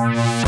Thanks.